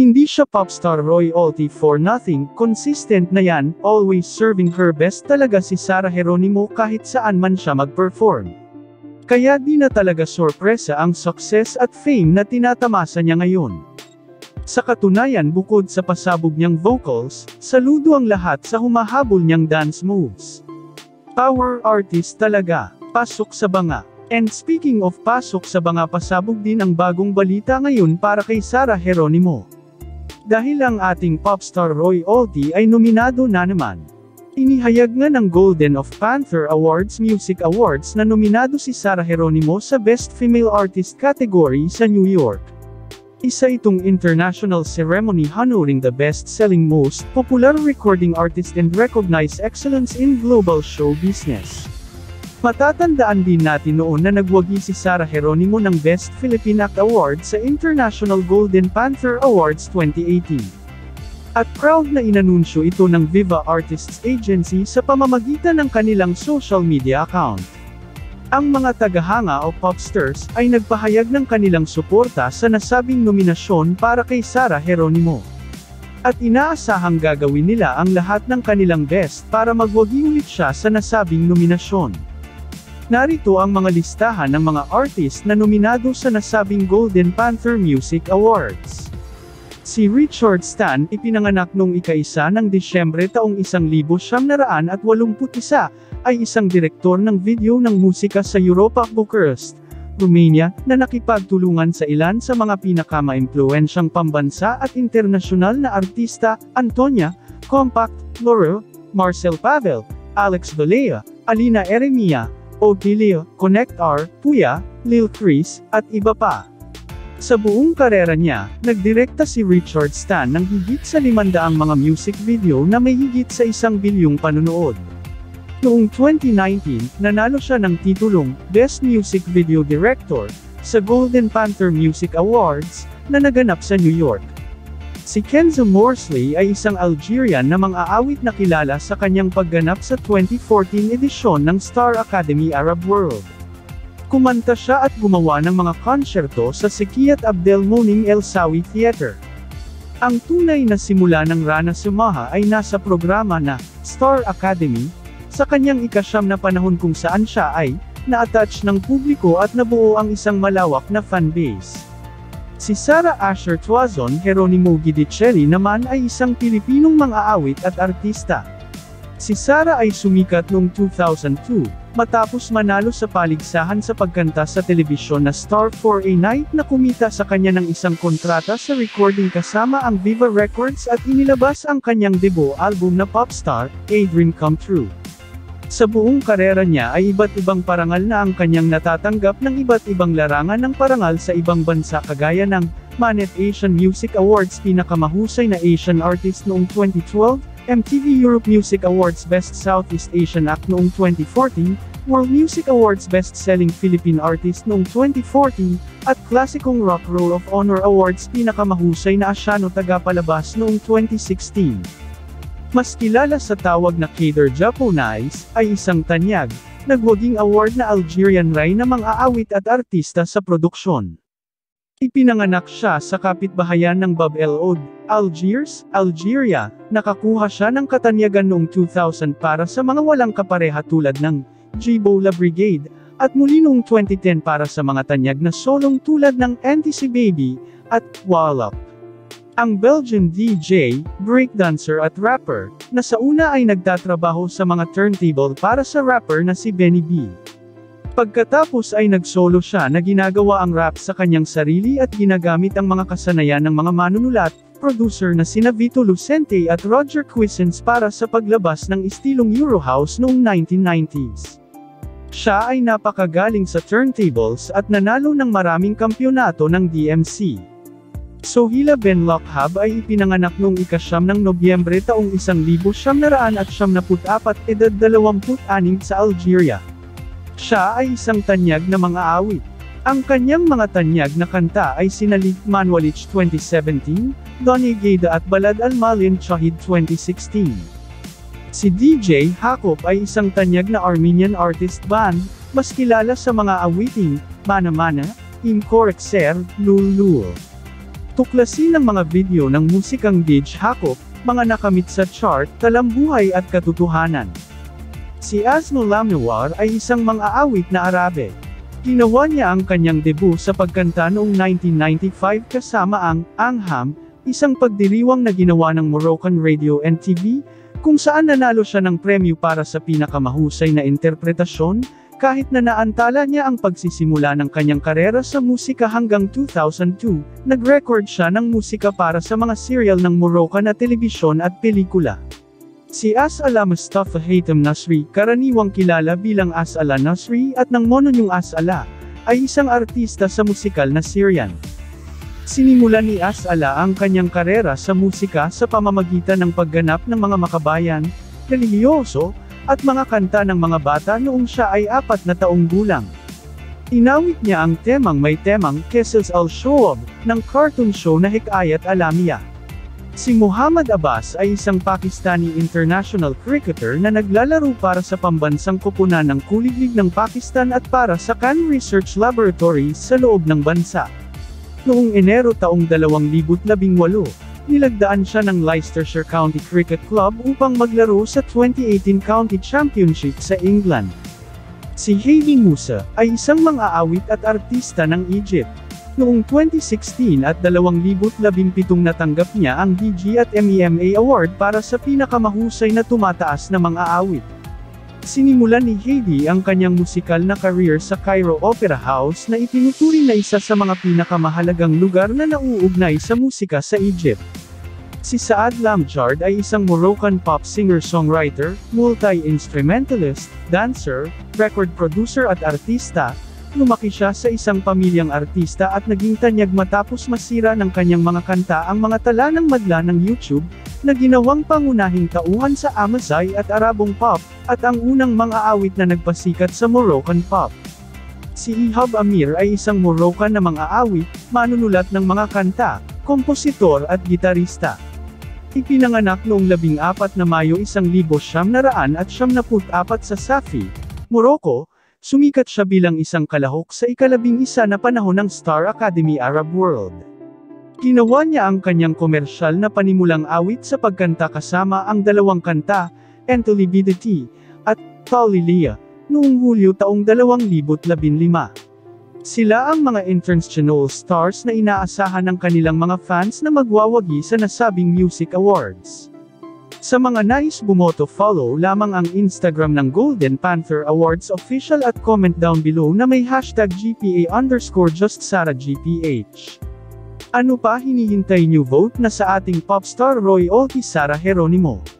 Hindi siya popstar royalty for nothing, consistent na yan, always serving her best talaga si Sarah Geronimo kahit saan man siya mag-perform. Kaya di na talaga sorpresa ang success at fame na tinatamasa niya ngayon. Sa katunayan bukod sa pasabog niyang vocals, saludo ang lahat sa humahabol niyang dance moves. Power artist talaga, pasok sa banga. And speaking of pasok sa banga pasabog din ang bagong balita ngayon para kay Sarah Geronimo. Dahil ang ating popstar Roy Olty ay nominado na naman. Inihayag nga ng Golden of Panther Awards Music Awards na nominado si Sarah Geronimo sa Best Female Artist category sa New York. Isa itong international ceremony honoring the best-selling most popular recording artist and recognized excellence in global show business. Matatandaan din natin noon na nagwagi si Sarah Geronimo ng Best Philippine Act Award sa International Golden Panther Awards 2018. At proud na inanunsyo ito ng Viva Artists Agency sa pamamagitan ng kanilang social media account. Ang mga tagahanga o popsters ay nagpahayag ng kanilang suporta sa nasabing nominasyon para kay Sarah Geronimo. At inaasahang gagawin nila ang lahat ng kanilang best para magwagi ulit siya sa nasabing nominasyon. Narito ang mga listahan ng mga artist na nominado sa nasabing Golden Panther Music Awards. Si Richard Stan ipinanganak noong ika-isa ng Disyembre taong 1981 ay isang direktor ng video ng musika sa Europa Bucharest, Romania, na nakipagtulungan sa ilan sa mga pinakama-impluensyang pambansa at internasyonal na artista, Antonia, Compact, Laurel, Marcel Pavel, Alex Valea, Alina Eremia, Otilio, Connect R, Puya, Lil Chris, at iba pa. Sa buong karera niya, nagdirekta si Richard Stan ng higit sa 500 mga music video na may higit sa isang bilyong panunood. Noong 2019, nanalo siya ng titulong Best Music Video Director sa Golden Panther Music Awards na naganap sa New York. Si Kenzo Morsley ay isang Algerian na mang-aawit na kilala sa kanyang pagganap sa 2014 edisyon ng Star Academy Arab World. Kumanta siya at gumawa ng mga konsyerto sa Sekiyat Abdel Moning El Sawi Theater. Ang tunay na simula ng Rana Sumaha ay nasa programa na Star Academy, sa kanyang ikasyam na panahon kung saan siya ay na-attach ng publiko at nabuo ang isang malawak na fanbase. Si Sarah Asher Tuazon Geronimo Gidicelli naman ay isang Pilipinong mang-aawit at artista. Si Sarah ay sumikat noong 2002, matapos manalo sa paligsahan sa pagkanta sa telebisyon na Star for a Night na kumita sa kanya ng isang kontrata sa recording kasama ang Viva Records at inilabas ang kanyang debut album na Popstar, A Dream Come True. Sa buong karera niya ay iba't ibang parangal na ang kanyang natatanggap ng iba't ibang larangan ng parangal sa ibang bansa kagaya ng Manet Asian Music Awards Pinakamahusay na Asian Artist noong 2012, MTV Europe Music Awards Best Southeast Asian Act noong 2014, World Music Awards Best Selling Philippine Artist noong 2014, at Klasikong Rock Roll of Honor Awards Pinakamahusay na Asyano Tagapalabas noong 2016. Mas kilala sa tawag na Kader Japonais, ay isang tanyag, nagwaging award na Algerian Rai na mang-aawit at artista sa produksyon. Ipinanganak siya sa kapitbahayan ng Bab el Oud, Algiers, Algeria, nakakuha siya ng katanyagan noong 2000 para sa mga walang kapareha tulad ng Jibola Brigade, at muli noong 2010 para sa mga tanyag na solong tulad ng NTC Baby, at Wallop. Ang Belgian DJ, breakdancer at rapper, na sa una ay nagtatrabaho sa mga turntable para sa rapper na si Benny B. Pagkatapos ay nagsolo siya na ginagawa ang rap sa kanyang sarili at ginagamit ang mga kasanayan ng mga manunulat, producer na sina Vito Lucente at Roger Quisens para sa paglabas ng istilong Eurohouse noong 1990s. Siya ay napakagaling sa turntables at nanalo ng maraming kampyonato ng DMC. Sohila Ben Lokhab ay ipinanganak noong ikasyam ng Nobyembre taong 1974, edad 26 sa Algeria. Siya ay isang tanyag na mga awit. Ang kanyang mga tanyag na kanta ay sinalig Manualich 2017, Donny Gaida at Balad Al-Malin Chahid 2016. Si DJ Hakop ay isang tanyag na Armenian artist band, mas kilala sa mga awiting, Mana Mana, Imkorek Ser, Lul Lul. Tuklasin ang mga video ng musikang Gage Hakop, mga nakamit sa chart, talambuhay at katotohanan. Si Asno Lamnawar ay isang mang-aawit na Arabe. Ginawa niya ang kanyang debut sa pagkanta noong 1995 kasama ang Angham, isang pagdiriwang na ginawa ng Moroccan Radio and TV, kung saan nanalo siya ng premyo para sa pinakamahusay na interpretasyon, kahit na naantala niya ang pagsisimula ng kanyang karera sa musika hanggang 2002, nag-record siya ng musika para sa mga serial ng Moroccan na telebisyon at pelikula. Si As'ala Mustafa Haytham Nasri, karaniwang kilala bilang As'ala Nasri at ng mononyong As'ala, ay isang artista sa musikal na Syrian. Sinimulan ni As'ala ang kanyang karera sa musika sa pamamagitan ng pagganap ng mga makabayan, relihiyoso, at mga kanta ng mga bata noong siya ay apat na taong gulang. Inawit niya ang temang may temang Kessels al-Shoab, ng cartoon show na Hikayat Alamiya. Si Muhammad Abbas ay isang Pakistani international cricketer na naglalaro para sa pambansang koponan ng kuliglig ng Pakistan at para sa Khan Research Laboratory sa loob ng bansa. Noong Enero taong 2018, nilagdaan siya ng Leicestershire County Cricket Club upang maglaro sa 2018 County Championship sa England. Si Heidi Musa ay isang mang-aawit at artista ng Egypt. Noong 2016 at 2017 natanggap niya ang DG at MEMA Award para sa pinakamahusay na tumataas na mang-aawit. Sinimulan ni Heidi ang kanyang musikal na career sa Cairo Opera House na itinuturing na isa sa mga pinakamahalagang lugar na nauugnay sa musika sa Egypt. Si Saad Lamjard ay isang Moroccan pop singer-songwriter, multi-instrumentalist, dancer, record producer at artista. Lumaki siya sa isang pamilyang artista at naging tanyag matapos masira ng kanyang mga kanta ang mga tala ng madla ng YouTube, na ginawang pangunahing tauhan sa Amazigh at Arabong pop, at ang unang mga awit na nagpasikat sa Moroccan pop. Si Ihab Amir ay isang Moroccan na mga awit, manunulat ng mga kanta, kompositor at gitarista. Ipinanganak noong 14 na Mayo 1974 sa Safi, Morocco, sumikat siya bilang isang kalahok sa ikalabing isa na panahon ng Star Academy Arab World. Ginawa niya ang kanyang komersyal na panimulang awit sa pagkanta kasama ang dalawang kanta, Entolibidity, at Paulilia, noong Hulyo taong 2015. Sila ang mga international stars na inaasahan ng kanilang mga fans na magwawagi sa nasabing music awards. Sa mga nais bumoto follow lamang ang Instagram ng Golden Panther Awards official at comment down below na may hashtag GPA underscore just Sara GPH. Ano pa hinihintay niyo vote na sa ating popstar Roy Olki Sara Heronimo?